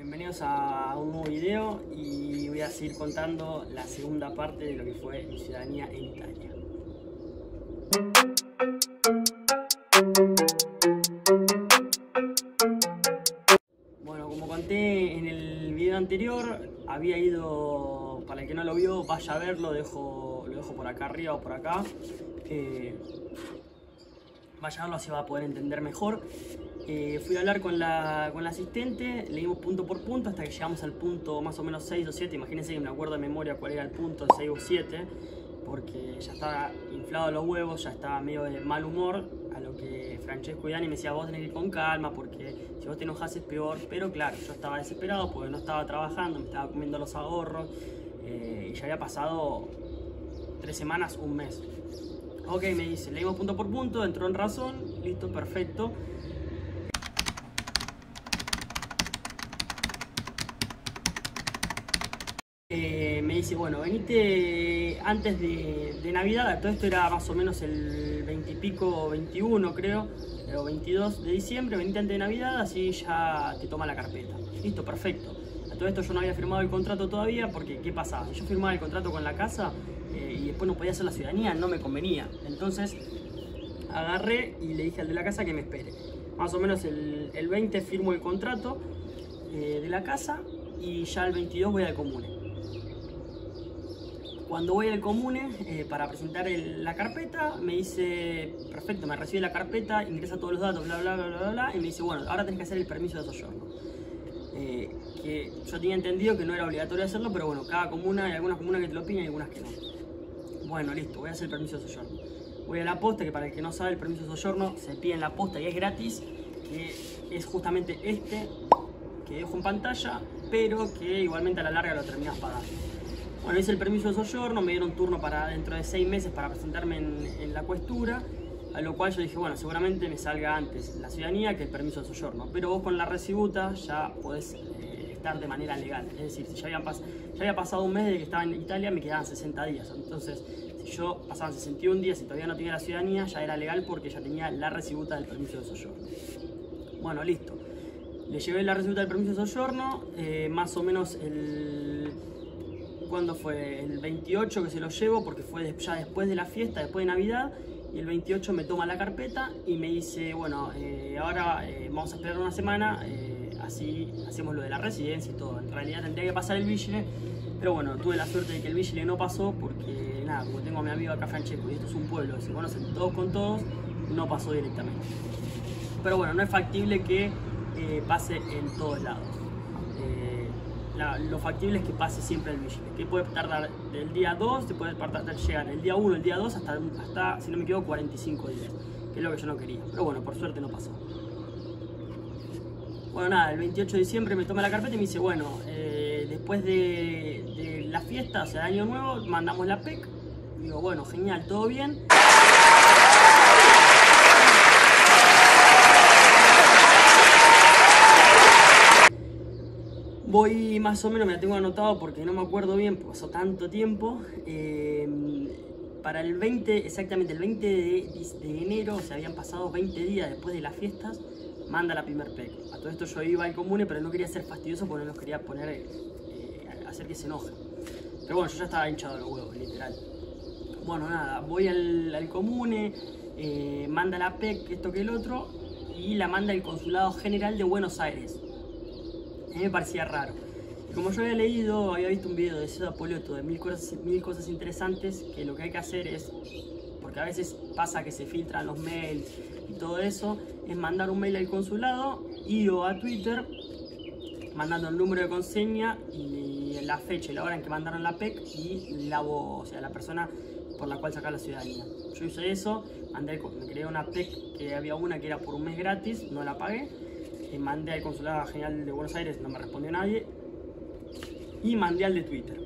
bienvenidos a un nuevo video y voy a seguir contando la segunda parte de lo que fue mi ciudadanía en Italia. Bueno, como conté en el video anterior, había ido, para el que no lo vio, vaya a verlo, lo dejo, lo dejo por acá arriba o por acá. Eh, vaya a verlo así va a poder entender mejor. Eh, fui a hablar con la, con la asistente, leímos punto por punto hasta que llegamos al punto más o menos 6 o 7. Imagínense que me acuerdo de memoria cuál era el punto, 6 o 7, porque ya estaba inflado los huevos, ya estaba medio de mal humor. A lo que Francesco y Dani me decía, vos tenés que ir con calma, porque si vos te enojas es peor. Pero claro, yo estaba desesperado porque no estaba trabajando, me estaba comiendo los ahorros eh, y ya había pasado tres semanas, un mes. Ok, me dice, leímos punto por punto, entró en razón, listo, perfecto. Eh, me dice, bueno, venite antes de, Navidad, todo esto era más o menos el 20 y pico, 21 creo, o 22 de diciembre, venite antes de Navidad, así ya te toma la carpeta. Listo, perfecto. A todo esto yo no había firmado el contrato todavía, porque ¿qué pasaba? Yo firmaba el contrato con la casa eh, y después no podía hacer la ciudadanía, no me convenía. Entonces agarré y le dije al de la casa que me espere. Más o menos el, 20 firmo el contrato eh, de la casa y ya el 22 voy al comune. Cuando voy al comune eh, para presentar la carpeta, me dice, perfecto, me recibe la carpeta, ingresa todos los datos, bla, bla, bla, bla, bla, y me dice, bueno, ahora tenés que hacer el permiso de soyorno. Eh, que yo tenía entendido que no era obligatorio hacerlo, pero bueno, cada comuna, hay algunas comunas que te lo piden y algunas que no. Bueno, listo, voy a hacer el permiso de soyorno. Voy a la posta, que para el que no sabe, el permiso de soyorno se pide en la posta y es gratis, que es justamente este que dejo en pantalla, pero que igualmente a la larga lo terminas pagando. Bueno, hice el permiso de soyorno, me dieron turno para dentro de seis meses para presentarme en, la cuestura, a lo cual yo dije, bueno, seguramente me salga antes la ciudadanía que el permiso de soyorno, pero vos con la recibuta ya podés eh, estar de manera legal, es decir, si ya, había pasado un mes de que estaba en Italia, me quedaban 60 días, entonces si yo pasaban 61 días y todavía no tenía la ciudadanía, ya era legal porque ya tenía la recibuta del permiso de soyorno. Bueno, listo. Le llevé la recibuta del permiso de soyorno, eh, más o menos el cuando fue el 28 que se lo llevo, porque fue ya después de la fiesta, después de Navidad, y el 28 me toma la carpeta y me dice, bueno, eh, ahora eh, vamos a esperar una semana, eh, así hacemos lo de la residencia y todo. En realidad tendría que pasar el vigile, pero bueno, tuve la suerte de que el vigile no pasó, porque nada, como tengo a mi amigo acá Francesco, y esto es un pueblo, se conocen todos con todos, no pasó directamente. Pero bueno, no es factible que pase en todos lados lo factible es que pase siempre el vigile, que puede tardar del día 2, te puede tardar, llegar el día 1, el día 2, hasta, hasta, si no me equivoco, 45 días, que es lo que yo no quería. Pero bueno, por suerte no pasó. Bueno, nada, el 28 de diciembre me toma la carpeta y me dice, bueno, eh, después de, la fiesta, o sea, año nuevo, mandamos la PEC. Digo, bueno, genial, todo bien. Más o menos, me la tengo anotado porque no me acuerdo bien, pasó tanto tiempo. Em, para el 20, exactamente el 20 de, enero, o sea, habían pasado 20 días después de las fiestas, manda la primer PEC. A todo esto yo iba al comune, pero no quería ser fastidioso porque no los quería poner, eh, hacer que se enojen. Pero bueno, yo ya estaba hinchado los huevos, literal. Bueno, nada, voy al, comune, eh, manda la PEC, esto que el otro, y la manda el Consulado General de Buenos Aires me parecía raro. Como yo había leído, había visto un video de César Polioto de mil cosas, mil cosas interesantes, que lo que hay que hacer es, porque a veces pasa que se filtran los mails y todo eso, es mandar un mail al consulado y o a Twitter mandando el número de conseña y la fecha y la hora en que mandaron la PEC y la voz, o sea, la persona por la cual sacar la ciudadanía. Yo hice eso, mandé, me creé una PEC que había una que era por un mes gratis, no la pagué mandé al Consulado General de Buenos Aires, no me respondió nadie, y mandé al de Twitter.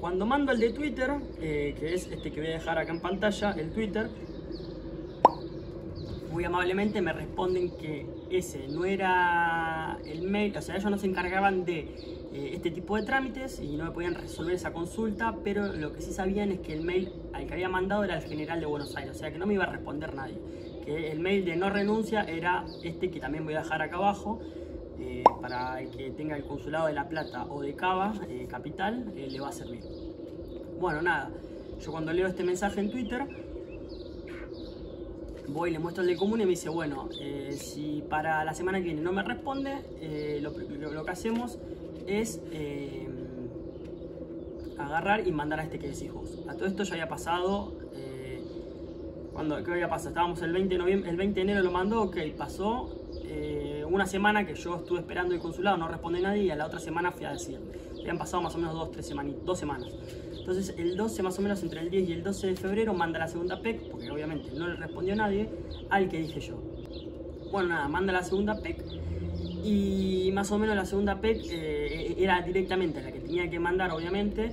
Cuando mando al de Twitter, eh, que es este que voy a dejar acá en pantalla, el Twitter, muy amablemente me responden que ese no era el mail, o sea, ellos no se encargaban de eh, este tipo de trámites y no me podían resolver esa consulta, pero lo que sí sabían es que el mail al que había mandado era el general de Buenos Aires, o sea que no me iba a responder nadie el mail de no renuncia era este que también voy a dejar acá abajo, eh, para el que tenga el consulado de La Plata o de Cava, eh, capital, eh, le va a servir. Bueno, nada, yo cuando leo este mensaje en Twitter, voy le muestro el de común y me dice, bueno, eh, si para la semana que viene no me responde, lo, que hacemos es agarrar y mandar a este que decís vos. A todo esto ya había pasado cuando, ¿Qué había pasado? Estábamos el 20 de, noviembre, el 20 de enero lo mandó, ok, pasó una semana que yo estuve esperando el consulado, no responde nadie y a la otra semana fui a decir. Habían pasado más o menos dos, tres semanas, dos semanas. Entonces el 12 más o menos entre el 10 y el 12 de febrero manda la segunda PEC, porque obviamente no le respondió nadie, al que dije yo. Bueno, nada, manda la segunda PEC y más o menos la segunda PEC eh, era directamente la que tenía que mandar, obviamente,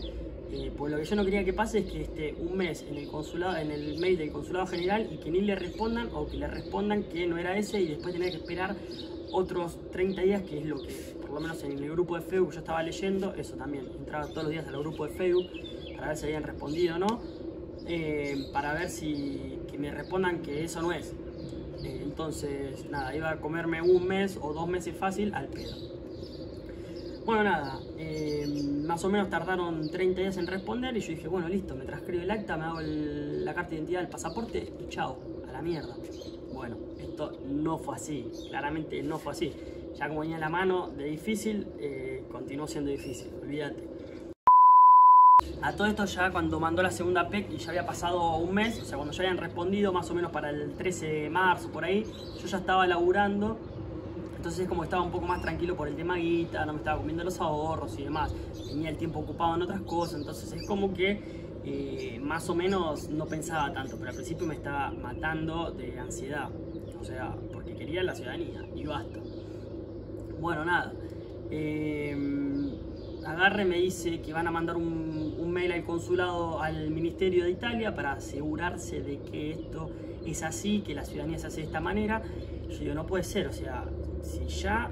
eh, pues lo que yo no quería que pase es que esté un mes en el consulado, en el mail del consulado general y que ni le respondan o que le respondan que no era ese y después tener que esperar otros 30 días, que es lo que, por lo menos en el grupo de Facebook yo estaba leyendo, eso también, entraba todos los días al grupo de Facebook para ver si habían respondido o no, eh, para ver si me respondan que eso no es. Eh, entonces, nada, iba a comerme un mes o dos meses fácil al pedo. Bueno, nada, eh, más o menos tardaron 30 días en responder y yo dije, bueno, listo, me transcribo el acta, me hago la carta de identidad, el pasaporte y chao, la mierda. Bueno, esto no fue así, claramente no fue así. Ya como venía en la mano de difícil, eh, continuó siendo difícil, olvídate. A todo esto ya cuando mandó la segunda PEC y ya había pasado un mes, o sea, cuando ya habían respondido más o menos para el 13 de marzo, por ahí, yo ya estaba laburando entonces como estaba un poco más tranquilo por el tema guita, no me estaba comiendo los ahorros y demás. Tenía el tiempo ocupado en otras cosas, entonces es como que eh, más o menos no pensaba tanto, pero al principio me estaba matando de ansiedad. O sea, porque quería la ciudadanía y basta. Bueno, nada. Eh, agarre me dice que van a mandar un, un, mail al consulado, al Ministerio de Italia, para asegurarse de que esto es así, que la ciudadanía se hace de esta manera. Yo digo, no puede ser, o sea, si ya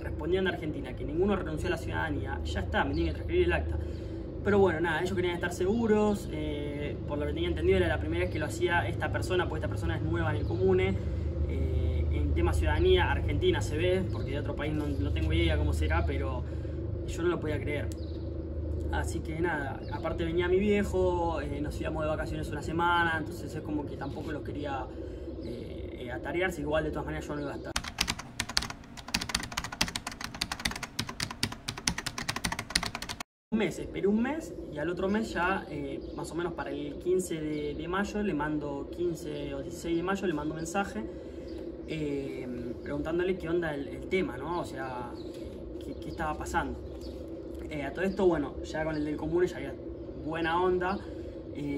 respondían de Argentina que ninguno renunció a la ciudadanía, ya está, me tienen que transcribir el acta. Pero bueno, nada, ellos querían estar seguros, eh, por lo que tenía entendido era la primera vez que lo hacía esta persona, porque esta persona es nueva en el comune. Eh, en tema ciudadanía, Argentina se ve, porque de otro país no, tengo idea cómo será, pero yo no lo podía creer. Así que nada, aparte venía mi viejo, eh, nos íbamos de vacaciones una semana, entonces es como que tampoco los quería atarearse, igual de todas maneras yo no iba a estar. un mes, esperé un mes y al otro mes ya, eh, más o menos para el 15 de, mayo, le mando 15 o 16 de mayo, le mando un mensaje eh, preguntándole qué onda el, tema, ¿no? O sea, qué, estaba pasando. Eh, a todo esto, bueno, ya con el del común ya había buena onda.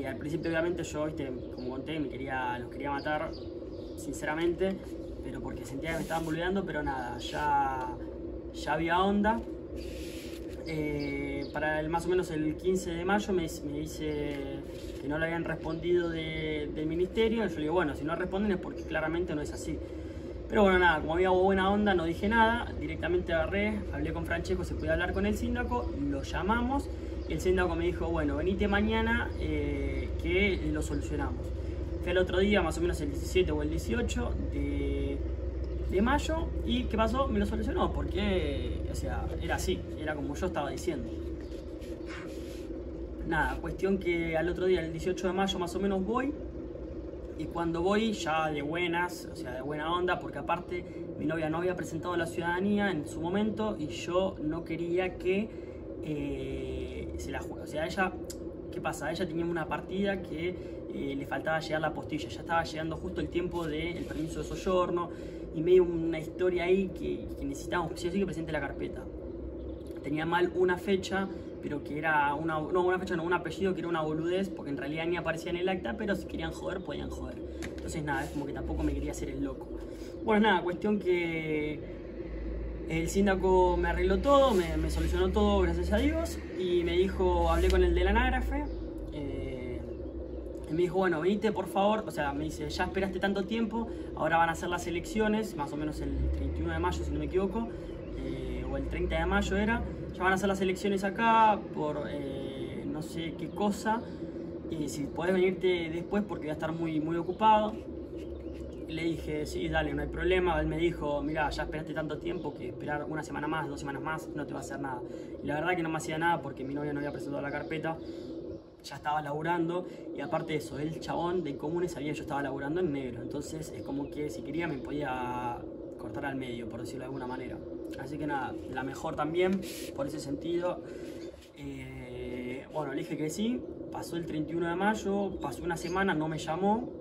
al principio, obviamente, yo, viste, como conté, me quería, los quería matar, sinceramente, pero porque sentía que me estaban boludeando, pero nada, ya, ya había onda. Eh, para el, más o menos el 15 de mayo me, dice que no le habían respondido del ministerio. Yo le digo, bueno, si no responden es porque claramente no es así. Pero bueno, nada, como había buena onda, no dije nada. Directamente agarré, hablé con Francesco, se puede hablar con el síndaco, lo llamamos. El síndaco me dijo, bueno, venite mañana eh, que lo solucionamos. Fue el otro día, más o menos el 17 o el 18 de de mayo y ¿qué pasó? Me lo solucionó porque, o sea, era así, era como yo estaba diciendo. Nada, cuestión que al otro día, el 18 de mayo más o menos voy y cuando voy ya de buenas, o sea, de buena onda, porque aparte mi novia no había presentado la ciudadanía en su momento y yo no quería que eh, se la juegue. O sea, ella, ¿qué pasa? Ella tenía una partida que eh, le faltaba llegar la postilla, ya estaba llegando justo el tiempo del permiso de soyorno y medio una historia ahí que, que necesitábamos sí sí que presente la carpeta. Tenía mal una fecha, pero que era una, no una fecha, no un apellido que era una boludez, porque en realidad ni aparecía en el acta, pero si querían joder, podían joder. Entonces nada, es como que tampoco me quería hacer el loco. Bueno, nada, cuestión que el síndaco me arregló todo, me, me solucionó todo, gracias a Dios, y me dijo, hablé con el del anágrafe, me dijo, bueno, venite por favor, o sea, me dice, ya esperaste tanto tiempo, ahora van a ser las elecciones, más o menos el 31 de mayo, si no me equivoco, eh, o el 30 de mayo era, ya van a ser las elecciones acá por eh, no sé qué cosa, y si podés venirte después porque voy a estar muy, muy ocupado. le dije, sí, dale, no hay problema. Él me dijo, mira, ya esperaste tanto tiempo que esperar una semana más, dos semanas más, no te va a hacer nada. Y la verdad que no me hacía nada porque mi novia no había presentado la carpeta, ya estaba laburando. Y aparte de eso, el chabón de comunes sabía que yo estaba laburando en negro. Entonces es como que si quería me podía cortar al medio, por decirlo de alguna manera. Así que nada, la mejor también, por ese sentido. Eh, bueno, le dije que sí, pasó el 31 de mayo, pasó una semana, no me llamó,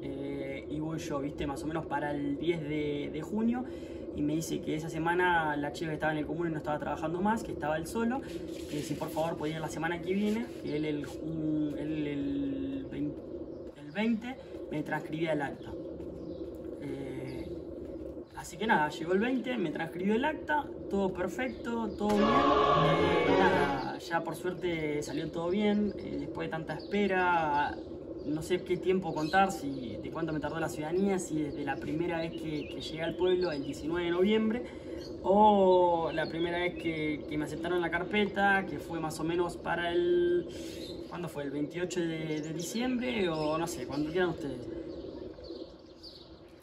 eh, y voy yo, viste, más o menos para el 10 de, junio, y me dice que esa semana la chica que estaba en el común no estaba trabajando más, que estaba él solo, que si por favor podía ir la semana que viene, que él el, el, 20, me transcribía el acta. Eh, así que nada, llegó el 20, me transcribió el acta, todo perfecto, todo bien. Eh, nada, ya por suerte salió todo bien, después de tanta espera, no sé qué tiempo contar, si, de cuánto me tardó la ciudadanía, si desde la primera vez que, llegué al pueblo, el 19 de noviembre, o la primera vez que, me aceptaron la carpeta, que fue más o menos para el... ¿Cuándo fue? ¿El 28 de, diciembre? O no sé, cuando quieran ustedes.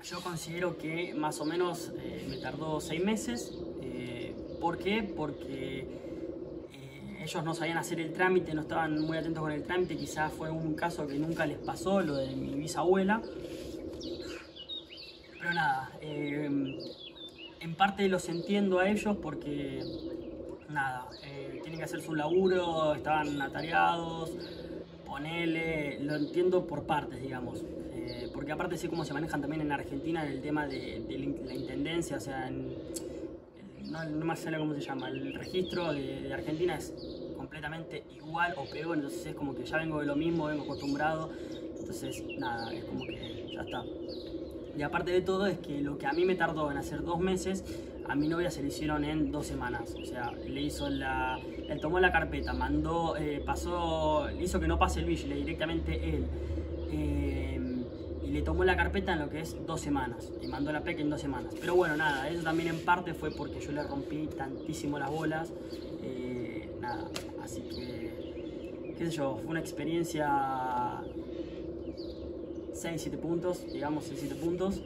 Yo considero que más o menos eh, me tardó seis meses. Eh, ¿Por qué? Porque ellos no sabían hacer el trámite, no estaban muy atentos con el trámite, quizás fue un caso que nunca les pasó, lo de mi bisabuela. Pero nada, eh, en parte los entiendo a ellos porque, nada, eh, tienen que hacer su laburo, estaban atareados, ponele, lo entiendo por partes, digamos. Eh, porque aparte sé cómo se manejan también en Argentina en el tema de, la intendencia, o sea, en, no, no me sale cómo se llama, el registro de, Argentina es completamente igual o peor, entonces es como que ya vengo de lo mismo, vengo acostumbrado, entonces nada, es como que ya está. Y aparte de todo es que lo que a mí me tardó en hacer dos meses, a mi novia se lo hicieron en dos semanas. O sea, le hizo la. Él tomó la carpeta, mandó, eh, pasó, hizo que no pase el vigile directamente él. Eh, le tomó la carpeta en lo que es dos semanas y mandó la PEC en dos semanas. Pero bueno, nada, eso también en parte fue porque yo le rompí tantísimo las bolas. Eh, nada, así que, qué sé yo, fue una experiencia 6, 7 puntos, digamos 6, 7 puntos.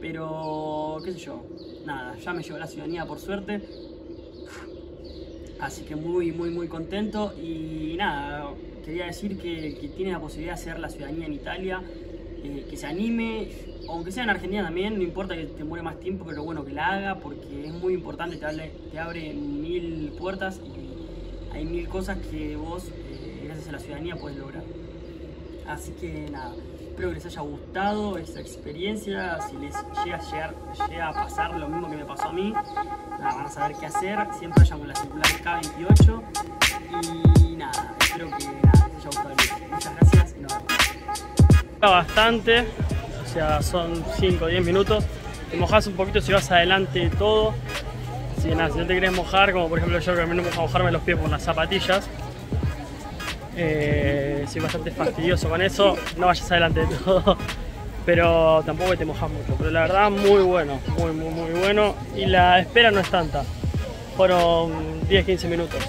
Pero, qué sé yo, nada, ya me llevó la ciudadanía por suerte. Así que muy, muy, muy contento. Y nada, quería decir que, que tiene la posibilidad de hacer la ciudadanía en Italia que se anime, aunque sea en Argentina también, no importa que te muere más tiempo, pero bueno, que la haga porque es muy importante, te, te abre mil puertas y hay mil cosas que vos, eh, gracias a la ciudadanía, puedes lograr. Así que nada, espero que les haya gustado esta experiencia, si les llega a, llegar, llega a pasar lo mismo que me pasó a mí, nada, van a saber qué hacer, siempre vayan con la circular K28 y nada, espero que nada, les haya gustado el video. Muchas gracias y nos vemos bastante, o sea, son 5 o 10 minutos. Te mojas un poquito si vas adelante de todo. Si, no te quieres mojar, como por ejemplo yo que a no me gusta mojarme los pies por las zapatillas, eh, soy bastante fastidioso con eso, no vayas adelante de todo, pero tampoco te mojas mucho. Pero la verdad, muy bueno, muy, muy, muy bueno. Y la espera no es tanta, fueron 10-15 minutos.